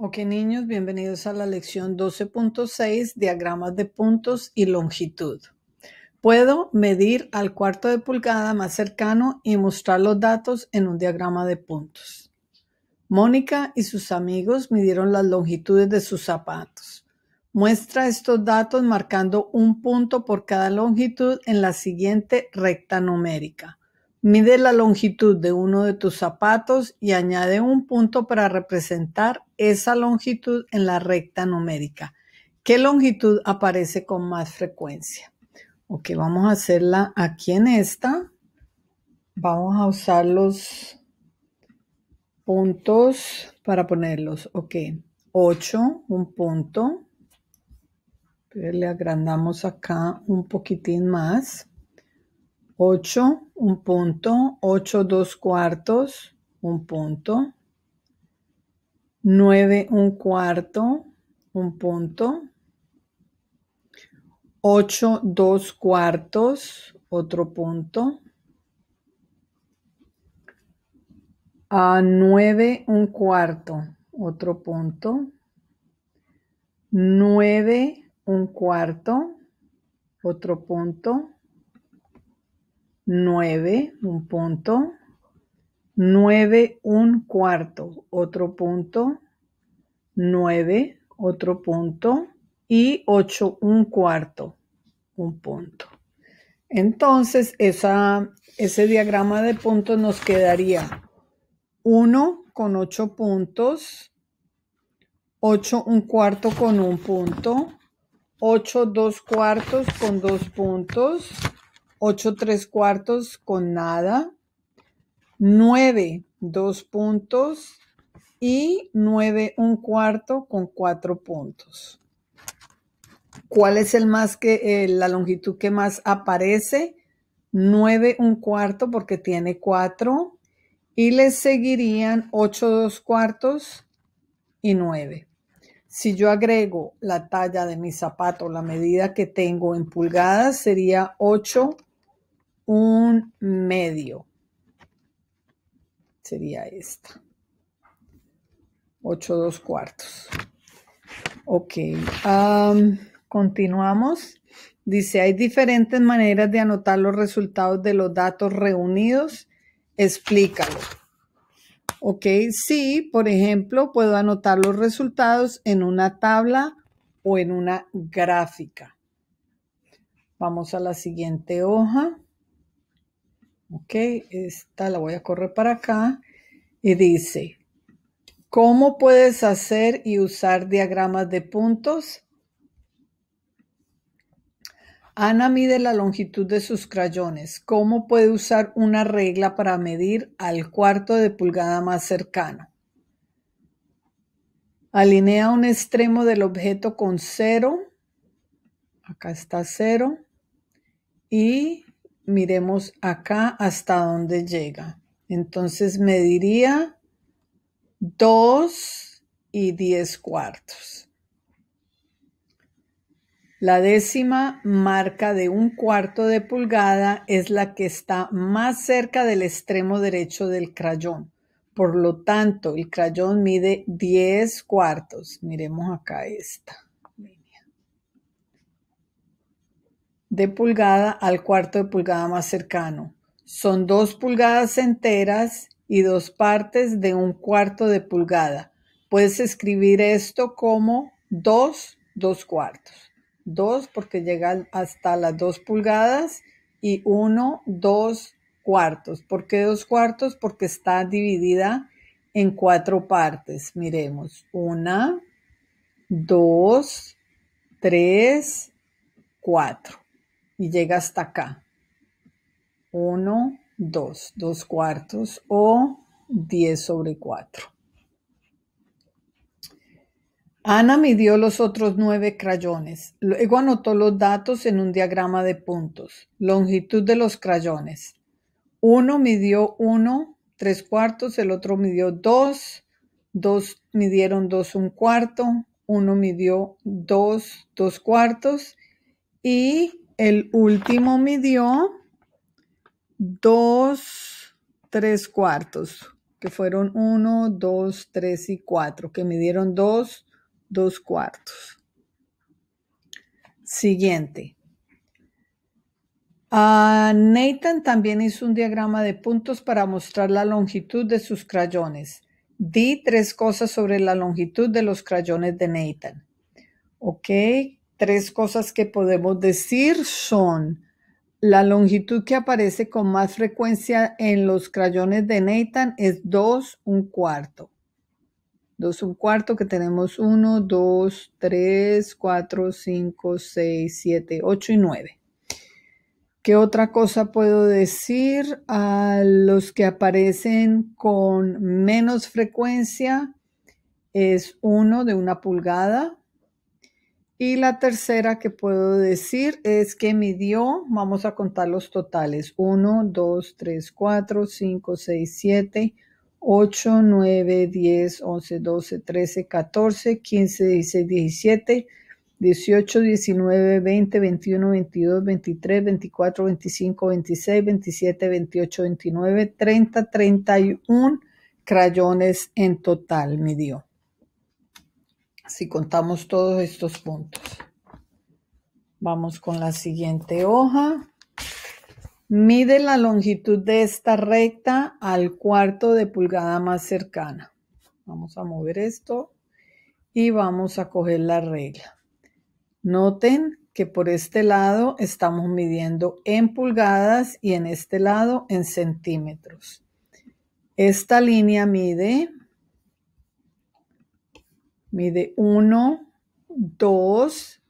Ok, niños, bienvenidos a la lección 12.6, diagramas de puntos y longitud. Puedo medir al cuarto de pulgada más cercano y mostrar los datos en un diagrama de puntos. Mónica y sus amigos midieron las longitudes de sus zapatos. Muestra estos datos marcando un punto por cada longitud en la siguiente recta numérica. Mide la longitud de uno de tus zapatos y añade un punto para representar esa longitud en la recta numérica. ¿Qué longitud aparece con más frecuencia? Ok, vamos a hacerla aquí en esta. Vamos a usar los puntos para ponerlos. Ok, 8, un punto. le agrandamos acá un poquitín más. 8, un punto, 8 dos cuartos, un punto, 9 un cuarto, un punto, 8 dos cuartos, otro punto, a 9 un cuarto, otro punto, 9 un cuarto, otro punto, 9, un punto, 9, un cuarto, otro punto, 9, otro punto, y 8, un cuarto, un punto. Entonces, esa, ese diagrama de puntos nos quedaría 1 con 8 puntos, 8 un cuarto con un punto, 8 dos cuartos con dos puntos, 8 tres cuartos con nada, 9 dos puntos y 9 un cuarto con cuatro puntos. ¿Cuál es el más que eh, la longitud que más aparece? 9 un cuarto porque tiene 4 y le seguirían 8 dos cuartos y 9. Si yo agrego la talla de mi zapato, la medida que tengo en pulgadas, sería 8 un medio. Sería esta. 8 dos cuartos. Ok. continuamos. Dice, hay diferentes maneras de anotar los resultados de los datos reunidos. Explícalo. Ok, sí, por ejemplo, puedo anotar los resultados en una tabla o en una gráfica. Vamos a la siguiente hoja. Ok, esta la voy a correr para acá y dice, ¿cómo puedes hacer y usar diagramas de puntos? Ana mide la longitud de sus crayones. ¿Cómo puede usar una regla para medir al cuarto de pulgada más cercano? Alinea un extremo del objeto con cero. Acá está cero. Y miremos acá hasta dónde llega. Entonces mediría 2 y 10 cuartos. La décima marca de un cuarto de pulgada es la que está más cerca del extremo derecho del crayón. Por lo tanto, el crayón mide 10 cuartos. Miremos acá esta de pulgada al cuarto de pulgada más cercano. Son dos pulgadas enteras y dos partes de un cuarto de pulgada. Puedes escribir esto como dos, dos cuartos. Dos porque llega hasta las dos pulgadas y uno, dos cuartos. ¿Por qué dos cuartos? Porque está dividida en cuatro partes. Miremos. Una, dos, tres, cuatro y llega hasta acá. 1, 2, 2 cuartos o 10 sobre 4. Ana midió los otros nueve crayones. Luego anotó los datos en un diagrama de puntos. Longitud de los crayones. Uno midió 1, 3 cuartos, el otro midió 2, dos midieron 2, un cuarto, uno midió 2, 2 cuartos y el último midió dos, tres cuartos. que fueron 1, 2, 3 y 4, que midieron 2, 2 cuartos. Siguiente. Uh, Nathan también hizo un diagrama de puntos para mostrar la longitud de sus crayones. Di tres cosas sobre la longitud de los crayones de Nathan. Ok, tres cosas que podemos decir son la longitud que aparece con más frecuencia en los crayones de Nathan es 2 un cuarto. 2 un cuarto que tenemos 1, 2, 3, 4, 5, 6, 7, 8 y 9. ¿Qué otra cosa puedo decir? A los que aparecen con menos frecuencia es 1 de una pulgada. Y la tercera que puedo decir es que midió, vamos a contar los totales, 1, 2, 3, 4, 5, 6, 7, 8, 9, 10, 11, 12, 13, 14, 15, 16, 17, 18, 19, 20, 21, 22, 23, 24, 25, 26, 27, 28, 29, 30, 31 crayones en total midió si contamos todos estos puntos. Vamos con la siguiente hoja. Mide la longitud de esta recta al cuarto de pulgada más cercana. Vamos a mover esto y vamos a coger la regla. Noten que por este lado estamos midiendo en pulgadas y en este lado en centímetros. Esta línea mide Mide 1, 2,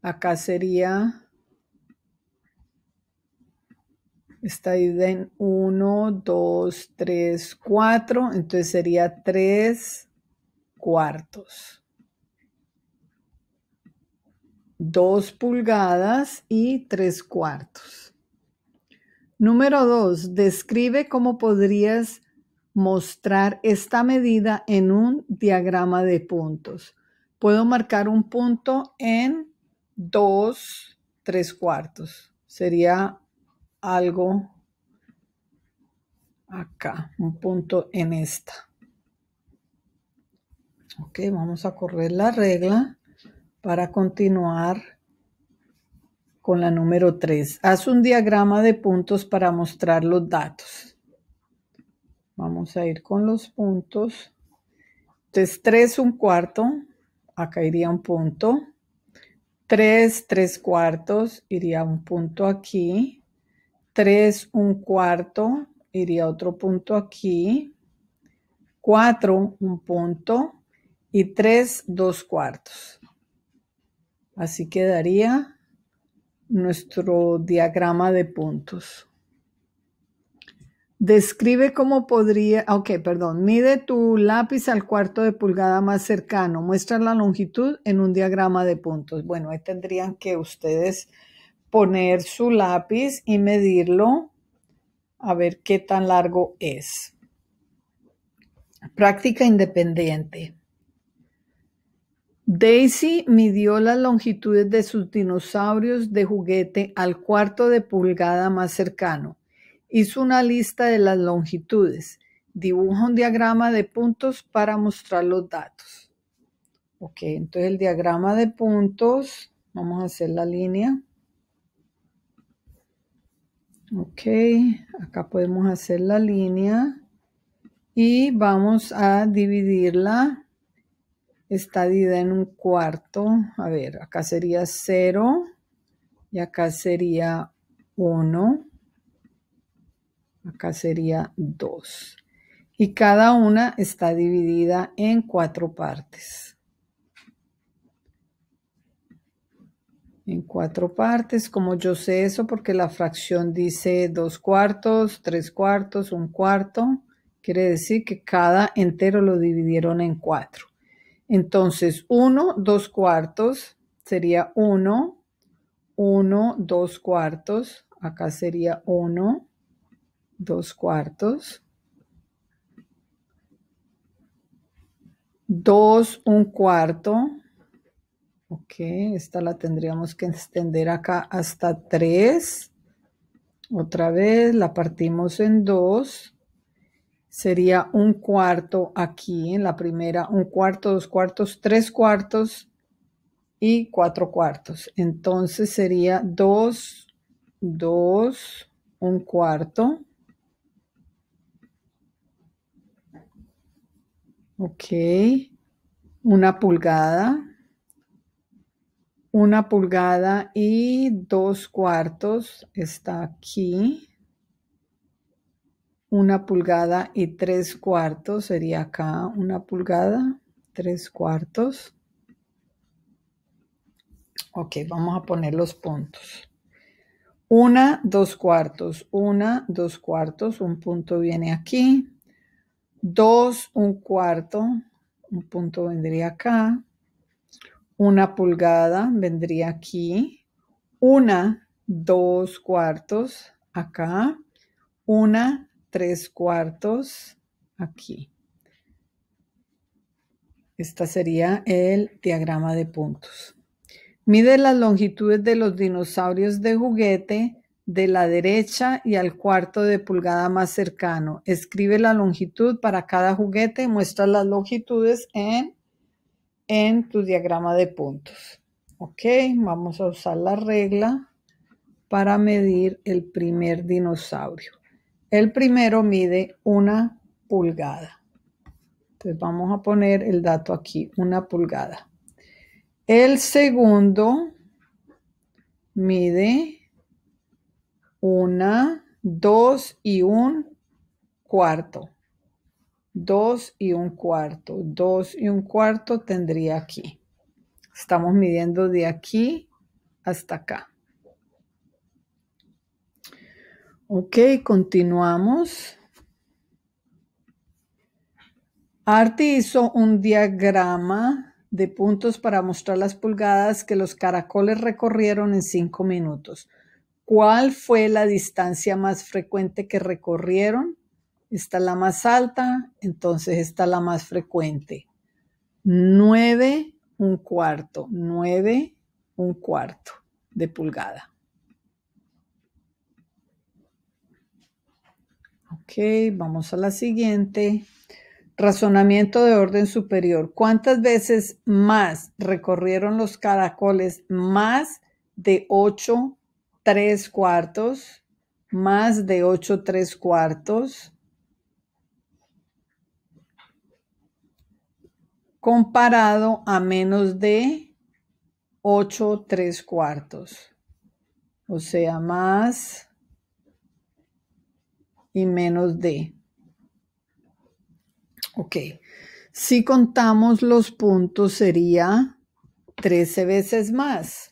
acá sería, está en 1, 2, 3, 4, entonces sería 3 cuartos. 2 pulgadas y 3 cuartos. Número 2. Describe cómo podrías mostrar esta medida en un diagrama de puntos. Puedo marcar un punto en dos, tres cuartos. Sería algo acá, un punto en esta. Ok, vamos a correr la regla para continuar con la número 3. Haz un diagrama de puntos para mostrar los datos. Vamos a ir con los puntos. Entonces, 3 un cuarto, acá iría un punto. 3, 3 cuartos, iría un punto aquí. 3 un cuarto, iría otro punto aquí. 4 un punto y 3 dos cuartos. Así quedaría nuestro diagrama de puntos. Describe cómo podría, ok, perdón, mide tu lápiz al cuarto de pulgada más cercano, muestra la longitud en un diagrama de puntos. Bueno, ahí tendrían que ustedes poner su lápiz y medirlo a ver qué tan largo es. Práctica independiente. Daisy midió las longitudes de sus dinosaurios de juguete al cuarto de pulgada más cercano. Hizo una lista de las longitudes. Dibuja un diagrama de puntos para mostrar los datos. Ok, entonces el diagrama de puntos, vamos a hacer la línea. Ok, acá podemos hacer la línea y vamos a dividirla. Está dividida en un cuarto. A ver, acá sería 0 y acá sería 1 acá sería 2. Y cada una está dividida en cuatro partes. En cuatro partes, como yo sé eso, porque la fracción dice dos cuartos, tres cuartos, un cuarto, quiere decir que cada entero lo dividieron en cuatro. Entonces, uno, dos cuartos, sería uno, uno, dos cuartos, acá sería uno, dos cuartos, dos un cuarto, ok, esta la tendríamos que extender acá hasta tres, otra vez la partimos en dos, sería un cuarto aquí en la primera, un cuarto, dos cuartos, tres cuartos y cuatro cuartos. Entonces sería dos, dos, un cuarto. Ok. Una pulgada. Una pulgada y dos cuartos está aquí una pulgada y tres cuartos sería acá una pulgada, tres cuartos. Ok, vamos a poner los puntos. Una, dos cuartos, una, dos cuartos, un punto viene aquí. Dos, un cuarto, un punto vendría acá. Una pulgada vendría aquí. Una, dos cuartos acá. Una, tres cuartos aquí. Esta sería el diagrama de puntos. Mide las longitudes de los dinosaurios de juguete de la derecha y al cuarto de pulgada más cercano. Escribe la longitud para cada juguete y muestra las longitudes en, en tu diagrama de puntos. Ok, vamos a usar la regla para medir el primer dinosaurio. El primero mide una pulgada. Entonces vamos a poner el dato aquí, una pulgada. El segundo mide una, dos y un cuarto. Dos y un cuarto. Dos y un cuarto tendría aquí. Estamos midiendo de aquí hasta acá. Ok, continuamos. Arti hizo un diagrama de puntos para mostrar las pulgadas que los caracoles recorrieron en cinco minutos. ¿Cuál fue la distancia más frecuente que recorrieron? Esta es la más alta, entonces esta es la más frecuente. Nueve, un cuarto. Nueve, un cuarto de pulgada. Ok, vamos a la siguiente. Razonamiento de orden superior. ¿Cuántas veces más recorrieron los caracoles más de 8 3 cuartos? Más de 8 3 cuartos. Comparado a menos de 8 3 cuartos. O sea, más y menos de. Ok, si contamos los puntos sería 13 veces más.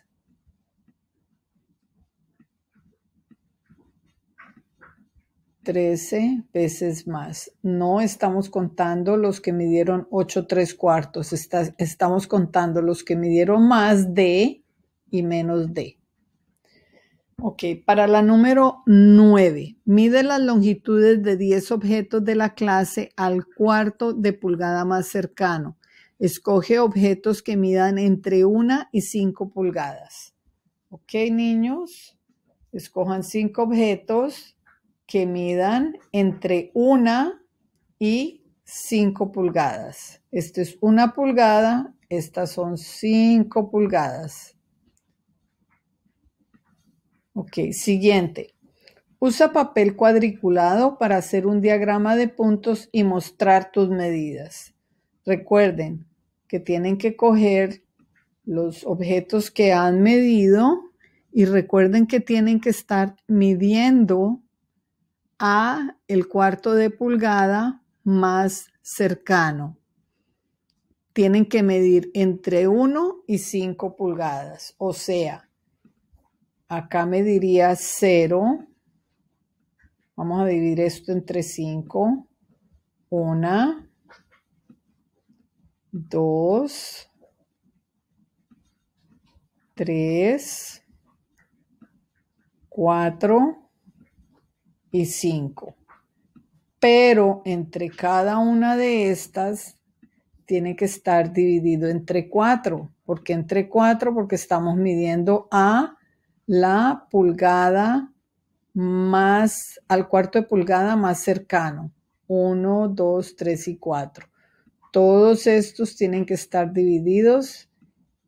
Trece veces más. No estamos contando los que midieron 8 3 cuartos. estamos contando los que midieron más de y menos de. Ok, para la número 9, mide las longitudes de 10 objetos de la clase al cuarto de pulgada más cercano. Escoge objetos que midan entre 1 y 5 pulgadas. Ok, niños, escojan 5 objetos que midan entre 1 y 5 pulgadas. Esta es una pulgada, estas son 5 pulgadas. Ok, siguiente. Usa papel cuadriculado para hacer un diagrama de puntos y mostrar tus medidas. Recuerden que tienen que coger los objetos que han medido y recuerden que tienen que estar midiendo a el cuarto de pulgada más cercano. Tienen que medir entre 1 y 5 pulgadas, o sea, Acá me diría 0. Vamos a dividir esto entre 5. 1, 2, 3, 4 y 5. Pero entre cada una de estas tiene que estar dividido entre 4. ¿Por qué entre 4? Porque estamos midiendo a la pulgada más, al cuarto de pulgada más cercano. 1, 2, 3 y 4. Todos estos tienen que estar divididos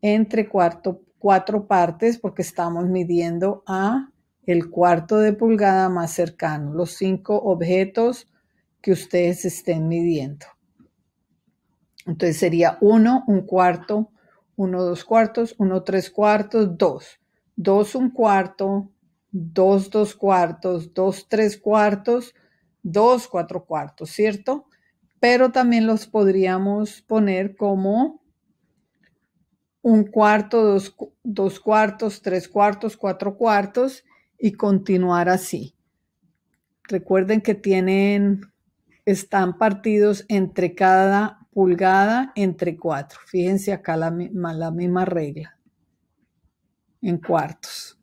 entre cuatro partes porque estamos midiendo a el cuarto de pulgada más cercano, los cinco objetos que ustedes estén midiendo. Entonces sería 1, un cuarto, 1, dos cuartos, 1, tres cuartos, 2. 2, un cuarto, 2, dos cuartos, 2, tres cuartos, 2, cuatro cuartos, ¿cierto? Pero también los podríamos poner como un cuarto, dos, dos cuartos, tres cuartos, cuatro cuartos y continuar así. Recuerden que tienen, están partidos entre cada pulgada entre cuatro. Fíjense acá la, la misma regla en cuartos.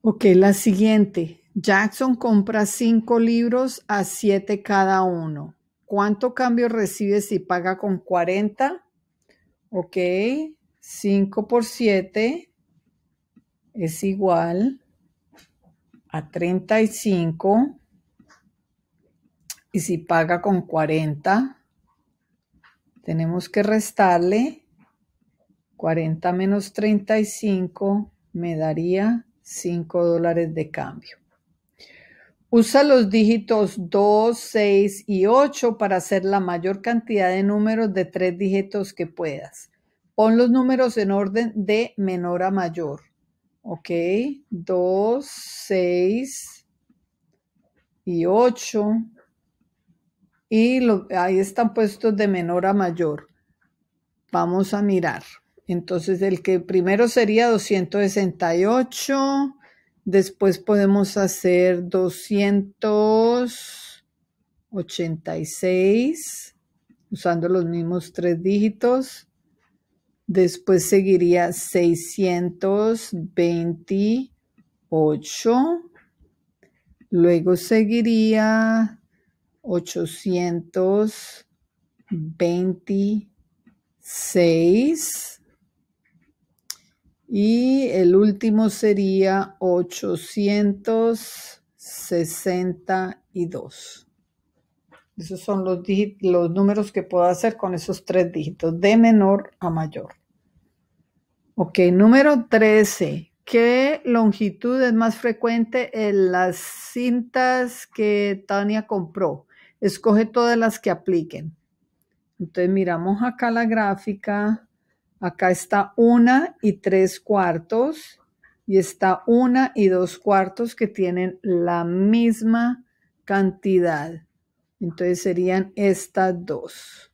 Ok, la siguiente. Jackson compra cinco libros a siete cada uno. ¿Cuánto cambio recibe si paga con 40? Ok, 5 por 7 es igual a 35 y si paga con 40 tenemos que restarle 40 menos 35 me daría 5 dólares de cambio. Usa los dígitos 2, 6 y 8 para hacer la mayor cantidad de números de tres dígitos que puedas. Pon los números en orden de menor a mayor. Ok, 2, 6 y 8. Y ahí están puestos de menor a mayor. Vamos a mirar. Entonces el que primero sería 268. Después podemos hacer 286 usando los mismos tres dígitos. Después seguiría 628. Luego seguiría 826. Y el último sería 862. Esos son los, números que puedo hacer con esos tres dígitos, de menor a mayor. Ok, número 13. ¿Qué longitud es más frecuente en las cintas que Tania compró? Escoge todas las que apliquen. Entonces miramos acá la gráfica. Acá está una y tres cuartos y está una y dos cuartos que tienen la misma cantidad. Entonces serían estas dos.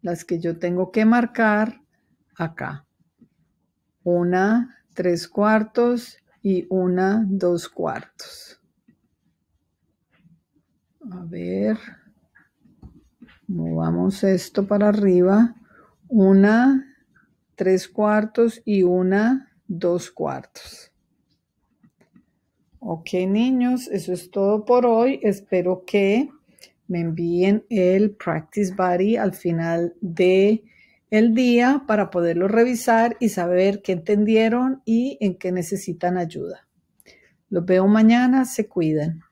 Las que yo tengo que marcar acá. Una tres cuartos y una dos cuartos. A ver, movamos esto para arriba. Una tres cuartos y una dos cuartos. Ok, niños, eso es todo por hoy. Espero que me envíen el practice body al final de el día para poderlo revisar y saber qué entendieron y en qué necesitan ayuda. Los veo mañana, se cuidan.